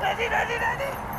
来来来来来